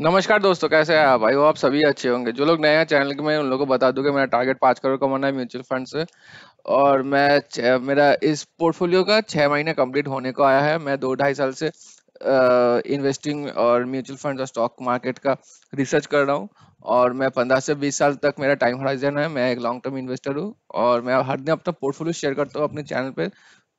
नमस्कार दोस्तों, कैसे हैं आप? भाई हो आप सभी अच्छे होंगे। जो लोग नए हैं चैनल के मैं, उन लोगों को बता दूँ कि मेरा टारगेट पाँच करोड़ कमाना है म्यूचुअल फंड से। और मैं मेरा इस पोर्टफोलियो का छः महीने कंप्लीट होने को आया है। मैं दो ढाई साल से इन्वेस्टिंग और म्यूचुअल फंड और स्टॉक मार्केट का रिसर्च कर रहा हूँ। और मैं पंद्रह से बीस साल तक मेरा टाइम होराइजन है। मैं एक लॉन्ग टर्म इन्वेस्टर हूँ। और मैं हर दिन अपना पोर्टफोलियो शेयर करता हूँ अपने चैनल पे।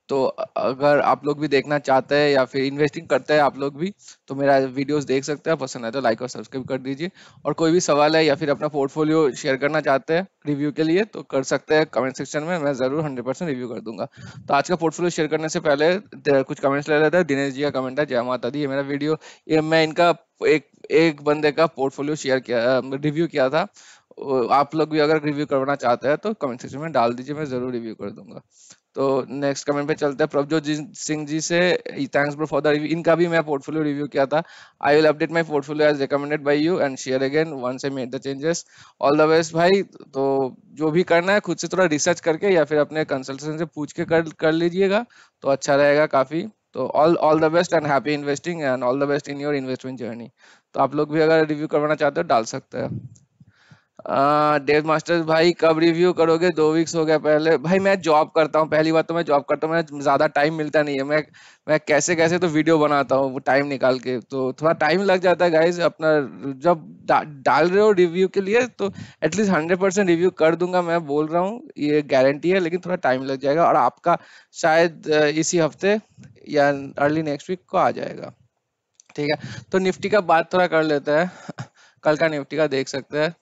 तो अगर आप लोग भी देखना चाहते हैं या फिर इन्वेस्टिंग करते हैं आप लोग भी तो मेरा वीडियोस देख सकते हैं। पसंद है तो लाइक और सब्सक्राइब कर दीजिए। और कोई भी सवाल है या फिर अपना पोर्टफोलियो शेयर करना चाहते हैं रिव्यू के लिए तो कर सकते हैं कमेंट सेक्शन में। मैं ज़रूर हंड्रेड परसेंट रिव्यू कर दूँगा। तो आज का पोर्टफोलियो शेयर करने से पहले कुछ कमेंट्स ले लेते हैं। दिनेश जी का कमेंट है, जय माता दी, ये मेरा वीडियो ये मैं इनका एक एक बंदे का पोर्टफोलियो शेयर किया रिव्यू किया था। आप लोग भी अगर रिव्यू करवाना चाहते हैं तो कमेंट सेक्शन में डाल दीजिए, मैं ज़रूर रिव्यू कर दूँगा। तो नेक्स्ट कमेंट पे चलते हैं। प्रभजोत सिंह जी से thanks bro for the review इनका भी मैं पोर्टफोलियो रिव्यू किया था। I will update my portfolio as recommended by you and share again once I made the changes all the best भाई। तो जो भी करना है, खुद से थोड़ा रिसर्च करके या फिर अपने कंसल्टेंट से पूछ के कर कर लीजिएगा। तो अच्छा रहेगा काफ़ी। तो all all the best and happy investing and all the best in your investment journey तो आप लोग भी अगर रिव्यू करवाना चाहते हो, डाल सकते हैं। डेव मास्टर भाई कब रिव्यू करोगे? दो वीक्स हो गया पहले। भाई मैं जॉब करता हूँ। पहली बात तो मैं जॉब करता हूँ। मैं ज़्यादा टाइम मिलता नहीं है। मैं मैं कैसे कैसे तो वीडियो बनाता हूँ वो टाइम निकाल के। तो थोड़ा टाइम लग जाता है गाइज़ अपना जब डा, डाल रहे हो रिव्यू के लिए तो एटलीस्ट हंड्रेड परसेंट रिव्यू कर दूँगा मैं बोल रहा हूँ। ये गारंटी है लेकिन थोड़ा टाइम लग जाएगा। और आपका शायद इसी हफ़्ते या अर्ली नेक्स्ट वीक को आ जाएगा। ठीक है? तो निफ्टी का बात थोड़ा कर लेते हैं। कल का निफ्टी का देख सकते हैं।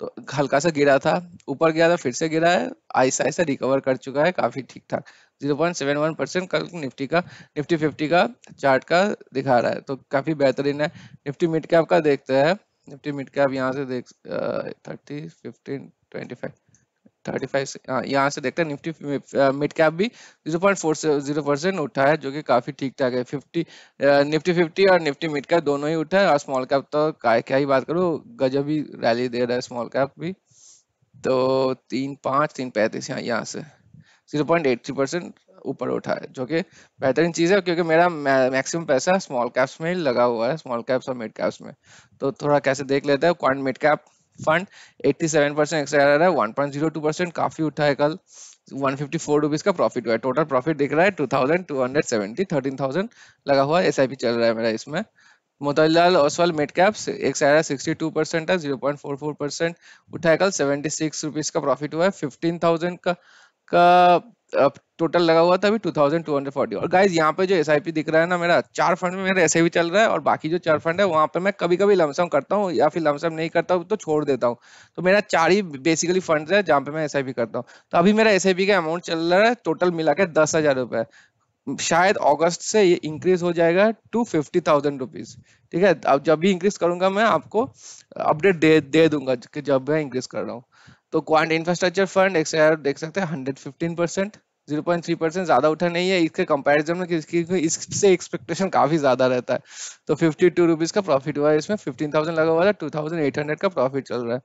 तो हल्का सा गिरा था। ऊपर गया था, फिर से गिरा है। आहिस्ता आहिस्ता रिकवर कर चुका है, काफ़ी ठीक ठाक। 0.71 परसेंट कल निफ्टी का, निफ्टी फिफ्टी का चार्ट का दिखा रहा है। तो काफ़ी बेहतरीन है। निफ्टी मिड कैप का देखते हैं। निफ्टी मिड कैप यहाँ से देख thirty fifteen twenty five thirty five हाँ यहाँ से देखते हैं निफ्टी मिड कैप भी zero point four zero percent उठा है, जो कि काफ़ी ठीक ठाक है फिफ्टी निफ्टी फिफ्टी और निफ्टी मिड कैप दोनों ही उठा है, और स्मॉल कैप तो क्या क्या ही बात करूँ, गजब ही रैली दे रहा है स्मॉल कैप भी। तो तीन पाँच, तीन पैंतीस यहाँ यहाँ से zero point eight three percent ऊपर उठा है, जो कि बेहतरीन चीज़ है, क्योंकि मेरा मैक्सिमम पैसा स्मॉल कैप्स में ही लगा हुआ है स्मॉल कैप्स और मिड कैप्स में। तो थोड़ा कैसे देख लेते हैं Quant mid cap fund 87 percent extra आ रहा है 1.02 परसेंट काफ़ी उठा है कल 154 रुपीज़ का प्रॉफिट हुआ है। टोटल प्रॉफिट दिख रहा है 2270 13000 लगा हुआ एसआईपी चल रहा है मेरा इसमें। मोतीलाल ओसवाल मिड कैप्स एक सारा 62 परसेंट है 0.44 परसेंट उठा है कल 76 रुपीज़ का प्रॉफिट हुआ है 15000 का का टोटल लगा हुआ था अभी 2240 और गाइज़ यहाँ पे जो एसआईपी दिख रहा है ना मेरा, चार फंड में मेरा ऐसे भी चल रहा है और बाकी जो चार फंड है, वहाँ पे मैं कभी कभी लमसम करता हूँ या फिर लमसम नहीं करता हूँ तो छोड़ देता हूँ। तो मेरा चार ही बेसिकली फंड है जहाँ पे मैं एसआईपी करता हूँ। तो अभी मेरा एसआईपी का अमाउंट चल रहा है टोटल मिला के दस हज़ार रुपए। शायद अगस्त से ये इंक्रीज हो जाएगा टू फिफ्टी थाउज़ेंड रुपीज़ ठीक है? अब जब भी इंक्रीज करूँगा मैं आपको अपडेट दे दे दूँगा कि जब मैं इंक्रीज कर रहा हूँ। तो क्वांट इंफ्रास्ट्रक्चर फंड देख सकते हैं hundred fifteen percent zero point three percent ज़्यादा उठा नहीं है। इसके कंपैरिजन में इससे एक्सपेक्टेशन काफ़ी ज़्यादा रहता है। तो फिफ्टी टू रुपीज़ का प्रॉफिट हुआ है, इसमें फिफ्टीन थाउज़ेंड लगा हुआ था टू थाउज़ेंड एट हंड्रेड का प्रॉफिट चल रहा है।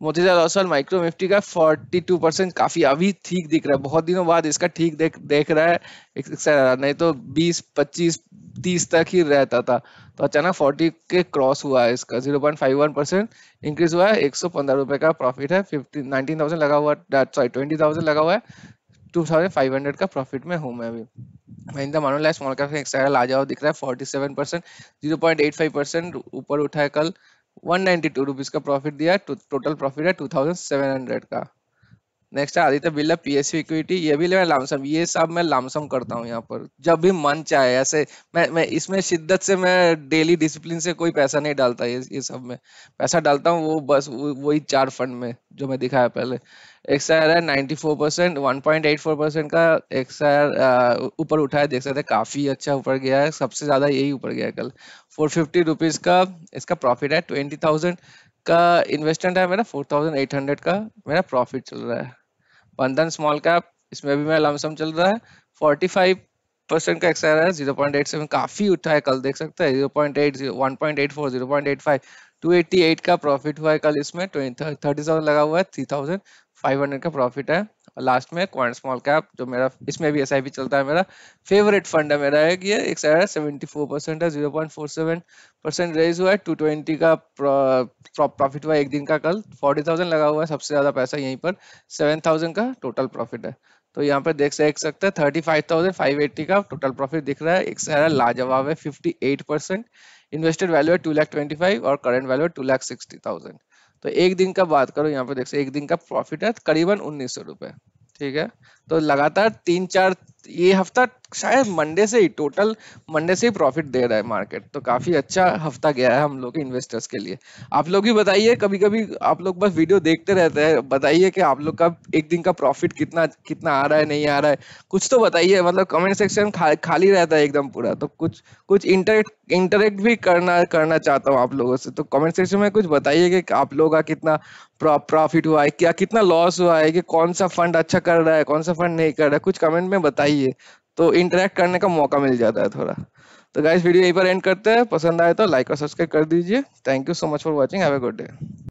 मोतीलाल ओसवाल माइक्रो निफ्टी का 42 परसेंट काफ़ी अभी ठीक दिख रहा है। बहुत दिनों बाद इसका ठीक देख देख रहा है। नहीं तो 20 25 30 तक ही रहता था। तो अचानक 40 के क्रॉस हुआ है इसका। 0.51 परसेंट इंक्रीज हुआ है। एक सौ का प्रॉफिट है। फिफ्टी नाइनटीन लगा हुआ सॉरी ट्वेंटी थाउज़ेंड लगा हुआ है। टू थाउज़ेंड फाइव हंड्रेड का प्रॉफिट में हूँ मैं अभी। महिंद्रा मानुला स्मॉल कैप एक्सआरएल आ जाओ दिख रहा है। Forty seven percent zero point eight five percent ऊपर उठा है कल। वन नाइन्टी टू रुपीज़ का प्रॉफिट दिया टोटल प्रॉफिट है टू थाउज़ेंड सेवन हंड्रेड का। नेक्स्ट है आदित्य बिरला पीएसयू इक्विटी ये भी मैं लामसम। ये सब मैं लामसम करता हूँ यहाँ पर। जब भी मन चाहे, ऐसे मैं मैं इसमें शिद्दत से मैं डेली डिसिप्लिन से कोई पैसा नहीं डालता ये ये सब में। पैसा डालता हूँ वो बस वही चार फंड में, जो मैं दिखाया पहले। एक्सआर है 94 percent one point eight four percent का एक्सआर ऊपर उठा है। देख सकते काफ़ी अच्छा ऊपर गया है। सबसे ज़्यादा यही ऊपर गया है कल। फोर फिफ्टी रुपीज़ का, इसका प्रॉफिट है ट्वेंटी थाउज़ेंड का इन्वेस्टमेंट है मेरा फोर थाउज़ेंड एट हंड्रेड का मेरा प्रॉफिट चल रहा है। बंधन स्मॉल कैप, इसमें भी मेरा लमसम चल रहा है। फोर्टी फाइव परसेंट का एक्सआर है ज़ीरो पॉइंट एट सेवन काफ़ी उठा है कल, देख सकते हैं zero point eight zero one point eight four zero point eight five two eighty eight का प्रॉफिट हुआ है कल इसमें थर्टी थाउज़ेंड लगा हुआ है थ्री थाउज़ेंड फाइव हंड्रेड का प्रॉफिट है। लास्ट में क्वांट स्मॉल कैप, जो मेरा, इसमें भी एस चलता है मेरा, फेवरेट फंड है मेरा है कि एक है सेवेंटी फोर परसेंट है zero point four seven percent raise हुआ है टू ट्वेंटी का प्रॉफिट हुआ एक दिन का कल फोर्टी थाउज़ेंड लगा हुआ है, सबसे ज़्यादा पैसा यहीं पर सेवन थाउज़ेंड का टोटल प्रॉफिट है। तो यहाँ पर देख सकते हैं thirty five thousand five eighty का टोटल प्रॉफिट दिख रहा है, एक सारा लाजवाब है fifty eight percent invested value है टू लाख ट्वेंटी फाइव और करंट वैल्यू है टू लाख सिक्सटी थाउज़ेंड तो एक दिन का बात करो, यहाँ पे देख सकते एक दिन का प्रॉफिट है करीबन उन्नीस सौ रुपए, ठीक है? तो लगातार तीन चार ये हफ़्ता शायद मंडे से ही टोटल मंडे से ही प्रॉफिट दे रहा है मार्केट तो काफ़ी अच्छा हफ़्ता गया है हम लोग इन्वेस्टर्स के लिए। आप लोग भी बताइए कभी कभी आप लोग बस वीडियो देखते रहते हैं बताइए कि आप लोग का एक दिन का प्रॉफिट कितना कितना आ रहा है नहीं आ रहा है। कुछ तो बताइए मतलब कमेंट सेक्शन खा, खाली रहता है एकदम पूरा। तो कुछ कुछ इंटरेक्ट इंटरेक्ट भी करना करना चाहता हूँ आप लोगों से। तो कमेंट सेक्शन में कुछ बताइए कि आप लोगों का कितना प्रॉफिट हुआ है क्या कितना लॉस हुआ है कि कौन सा फंड अच्छा कर रहा है कौन सा फंड नहीं कर रहा है। कुछ कमेंट में बताइए। तो इंटरेक्ट करने का मौका मिल जाता है थोड़ा। तो गाइस वीडियो यहीं पर एंड करते हैं। पसंद आए तो लाइक और सब्सक्राइब कर दीजिए। Thank you so much for watching have a good day